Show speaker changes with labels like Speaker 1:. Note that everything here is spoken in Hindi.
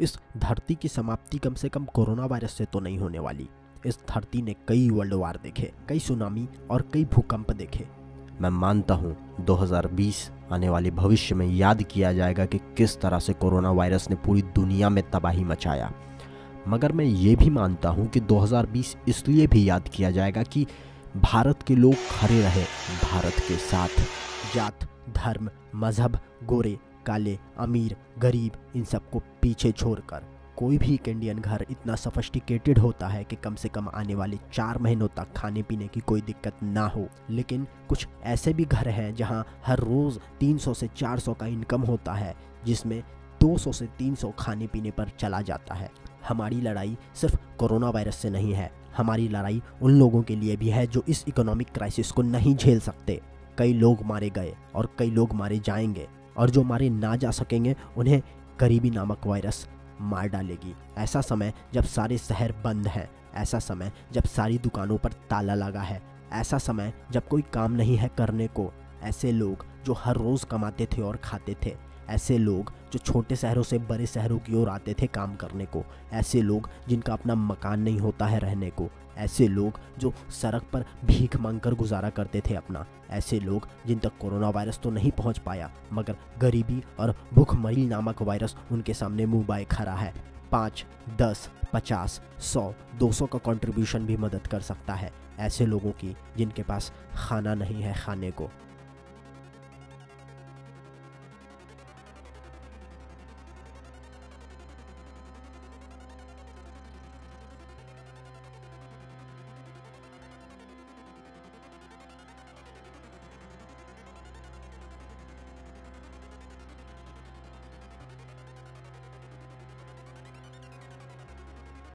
Speaker 1: इस धरती की समाप्ति कम से कम कोरोना वायरस से तो नहीं होने वाली। इस धरती ने कई वर्ल्ड वार देखे, कई सुनामी और कई भूकंप देखे। मैं मानता हूँ 2020 आने वाले भविष्य में याद किया जाएगा कि किस तरह से कोरोना वायरस ने पूरी दुनिया में तबाही मचाया। मगर मैं ये भी मानता हूँ कि 2020 इसलिए भी याद किया जाएगा कि भारत के लोग खड़े रहे, भारत के साथ। जात, धर्म, मज़हब, गोरे काले, अमीर, गरीब, इन सबको पीछे छोड़कर। कोई भी एक इंडियन घर इतना सफिस्टिकेटेड होता है कि कम से कम आने वाले चार महीनों तक खाने पीने की कोई दिक्कत ना हो। लेकिन कुछ ऐसे भी घर हैं जहाँ हर रोज़ 300 से 400 का इनकम होता है, जिसमें 200 से 300 खाने पीने पर चला जाता है। हमारी लड़ाई सिर्फ़ कोरोना वायरस से नहीं है। हमारी लड़ाई उन लोगों के लिए भी है जो इस इकोनॉमिक क्राइसिस को नहीं झेल सकते। कई लोग मारे गए और कई लोग मारे जाएँगे। और जो मारे ना जा सकेंगे, उन्हें गरीबी नामक वायरस मार डालेगी। ऐसा समय जब सारे शहर बंद हैं, ऐसा समय जब सारी दुकानों पर ताला लगा है, ऐसा समय जब कोई काम नहीं है करने को, ऐसे लोग जो हर रोज़ कमाते थे और खाते थे ऐसे लोग जो छोटे शहरों से बड़े शहरों की ओर आते थे काम करने को, ऐसे लोग जिनका अपना मकान नहीं होता है रहने को, ऐसे लोग जो सड़क पर भीख मांगकर गुजारा करते थे अपना, ऐसे लोग जिन तक कोरोना वायरस तो नहीं पहुँच पाया, मगर गरीबी और भूखमरी नामक वायरस उनके सामने मुँह बाए खड़ा है। पाँच, दस, पचास, सौ, दो सौ का कंट्रीब्यूशन भी मदद कर सकता है, ऐसे लोगों की जिनके पास खाना नहीं है खाने को।